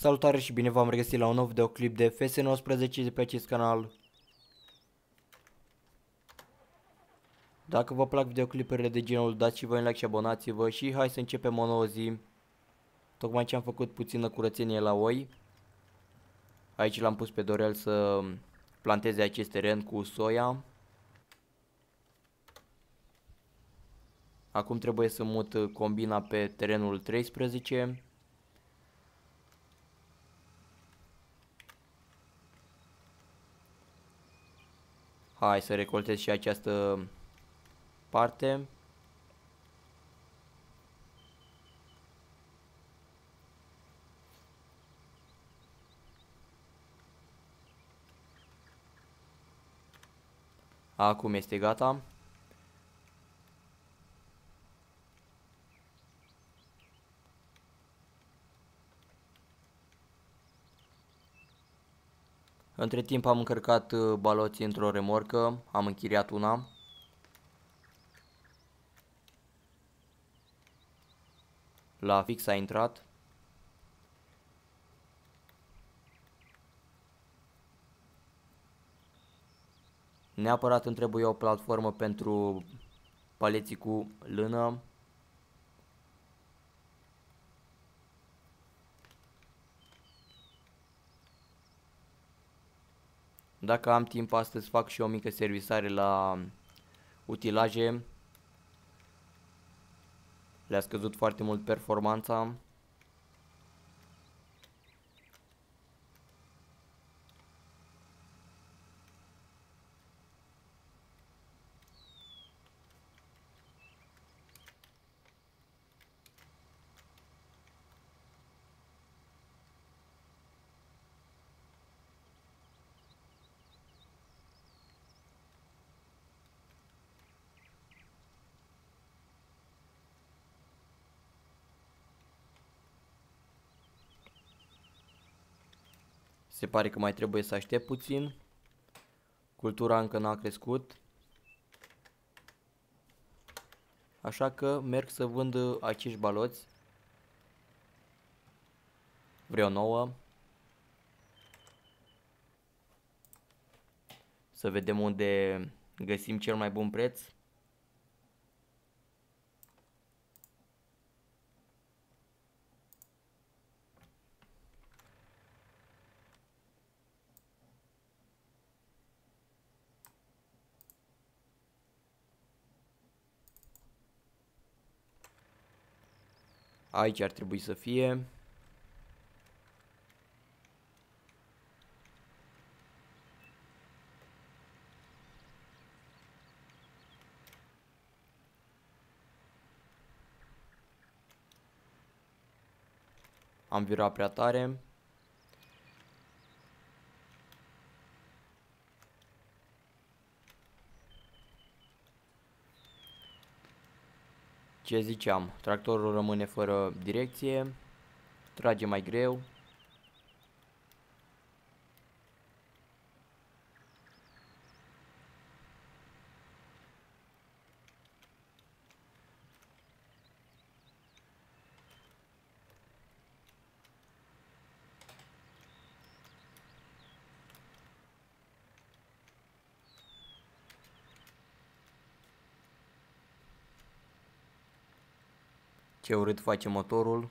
Salutare și bine v-am regăsit la un nou videoclip de FS19 de pe acest canal. Dacă vă plac videoclipurile de genul, dați și voi un like și abonați-vă și hai să începem o nouă zi. Tocmai ce am făcut puțină curățenie la oi. Aici l-am pus pe Dorel să planteze acest teren cu soia. Acum trebuie să mut combina pe terenul 13. Hai să recoltez și această parte. Acum este gata. Între timp am încărcat uh, baloții într-o remorcă, am închiriat una. La fix a intrat. Neapărat îmi trebuie o platformă pentru paleții cu lână. Dacă am timp astăzi fac și o mică servisare la utilaje. Le-a scăzut foarte mult performanța. Se pare că mai trebuie să aștept puțin. Cultura încă n-a crescut. Așa că merg să vând acești baloți. Vreau nouă. Să vedem unde găsim cel mai bun preț. Aici ar trebui să fie. Am virat prea tare. Ce ziceam, tractorul rămâne fără direcție, trage mai greu. Ce urât face motorul.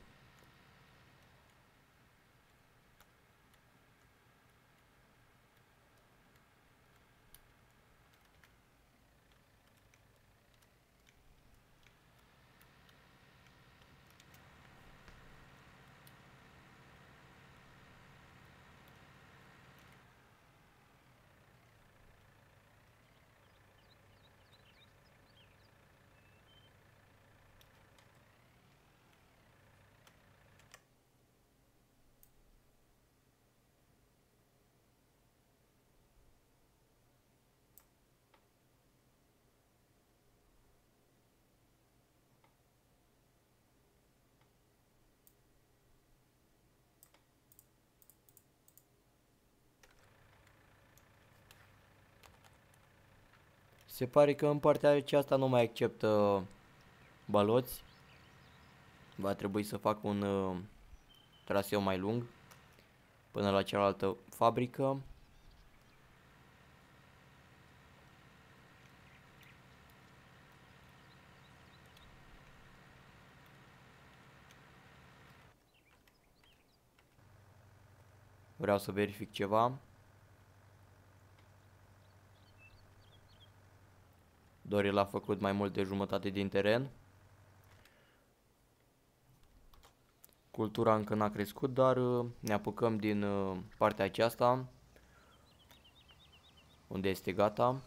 Se pare că în partea aceasta nu mai acceptă baloți. Va trebui să fac un uh, traseu mai lung. până la cealaltă fabrică. Vreau să verific ceva. Doril a făcut mai mult de jumătate din teren. Cultura încă n-a crescut, dar uh, ne apucăm din uh, partea aceasta, unde este gata.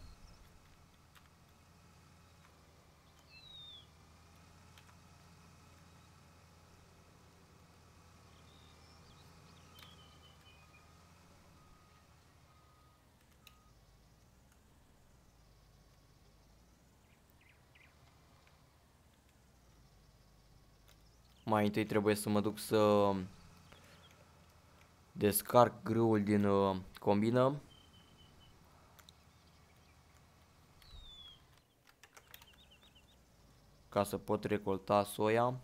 Mai întâi trebuie să mă duc să descarc grâul din uh, combină. Ca să pot recolta soia.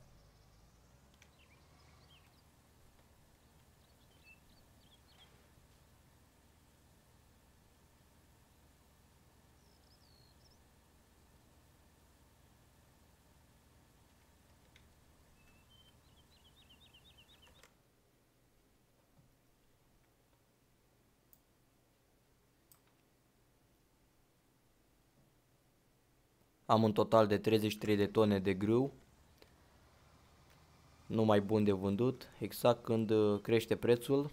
Am un total de 33 de tone de grâu. Nu mai bun de vândut. Exact când uh, crește prețul,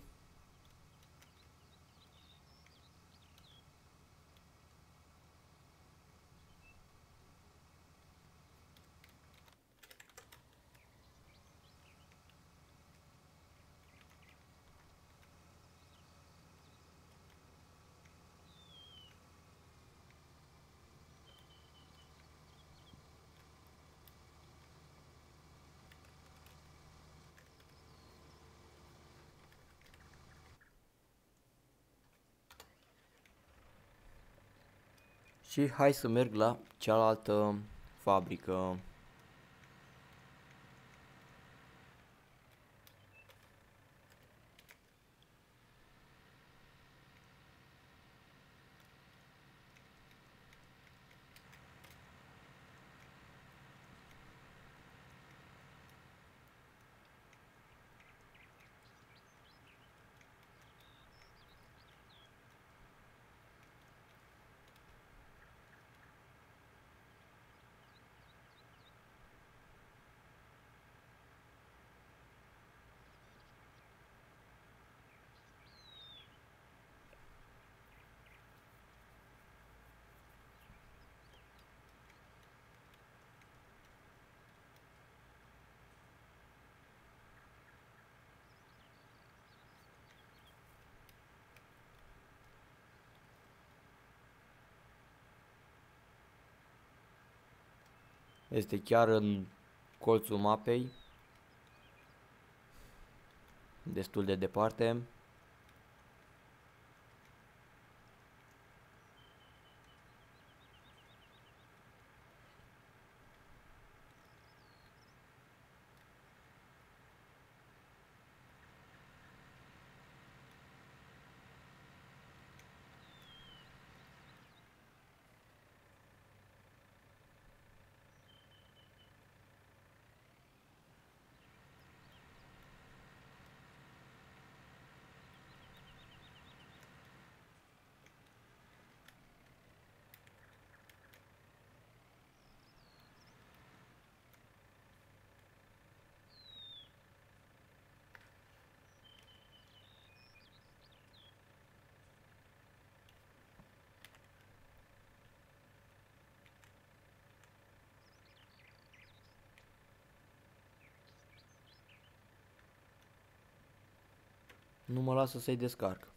Și hai să merg la cealaltă fabrică. Este chiar în colțul mapei. Destul de departe. Nu mă lasă să-i descarc.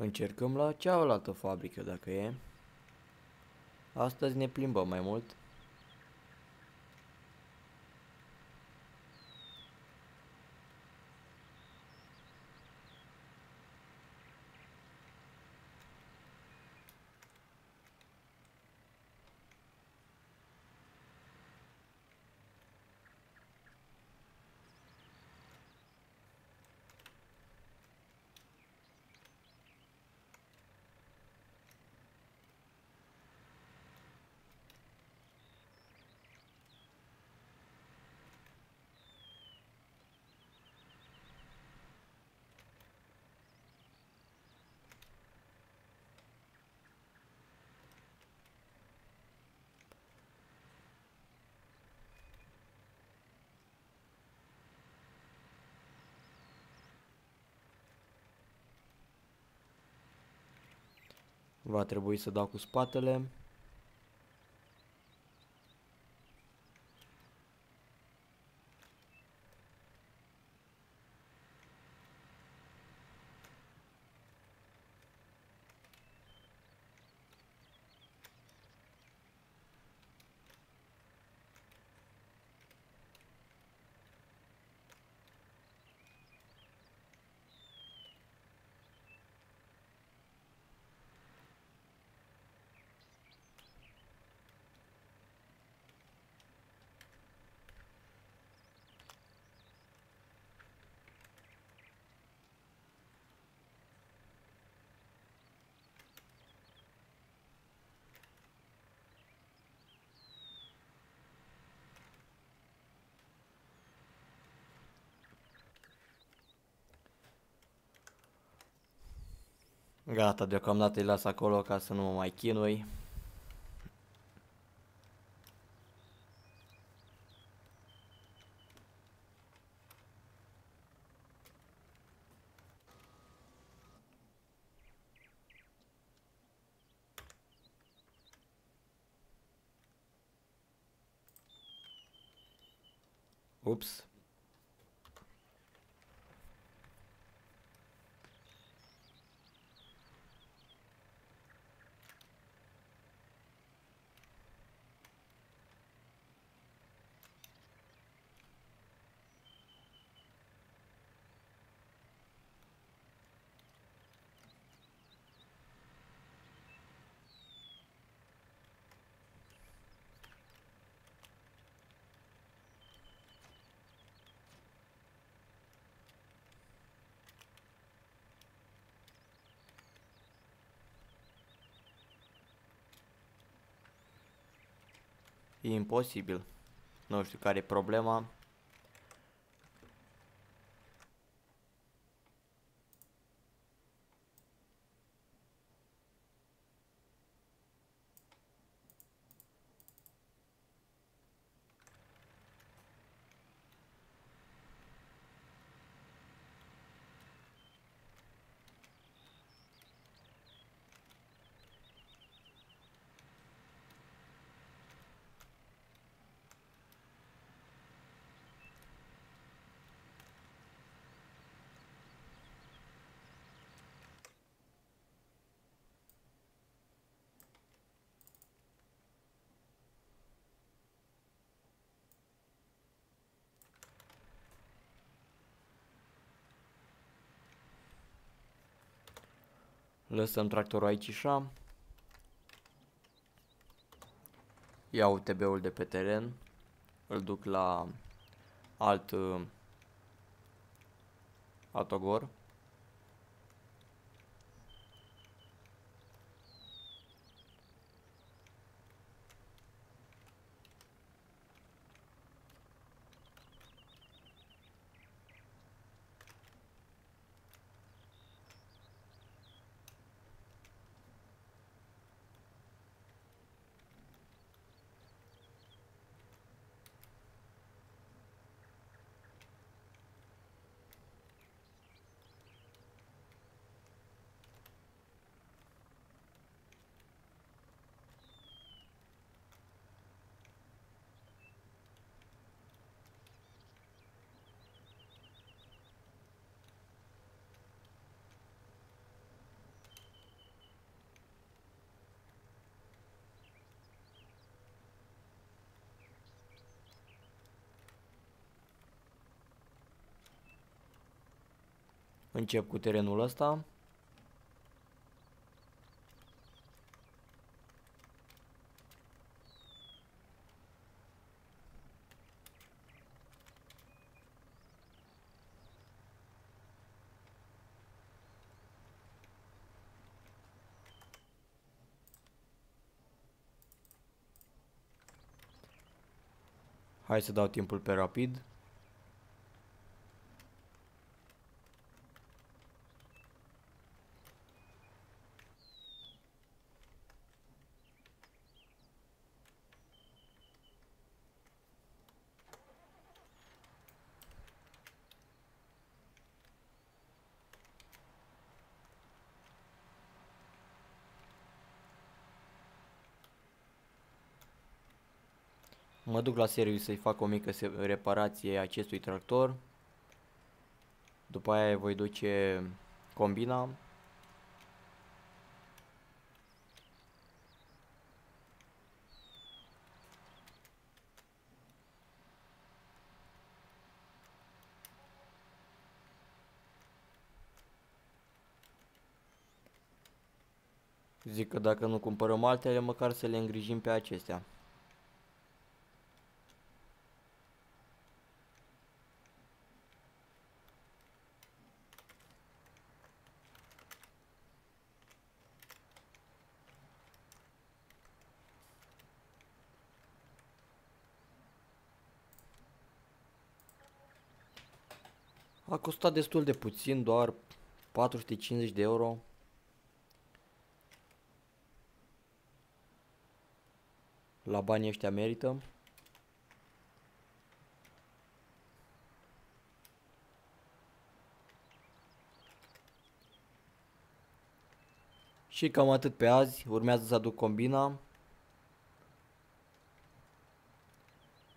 Încercăm la cealaltă fabrică dacă e. Astăzi ne plimbăm mai mult. Va trebui să dau cu spatele. Gata, deocamdată îi las acolo ca să nu mă mai chinui. Ups. E imposibil. Nu știu care e problema. Lăsăm tractorul aici așa. Iau UTB-ul de pe teren. Îl duc la alt uh, autogor. Încep cu terenul ăsta. Hai să dau timpul pe rapid. Mă duc la serviciu să-i fac o mică reparație acestui tractor. După aia voi duce combina. Zic că dacă nu cumpărăm altele, măcar să le îngrijim pe acestea. Costat destul de puțin, doar 450 de euro. La banii ăștia merită. Și cam atât pe azi, urmează să aduc combina.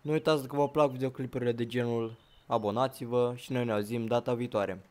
Nu uitați că vă plac videoclipurile de genul abonați-vă și noi ne auzim data viitoare.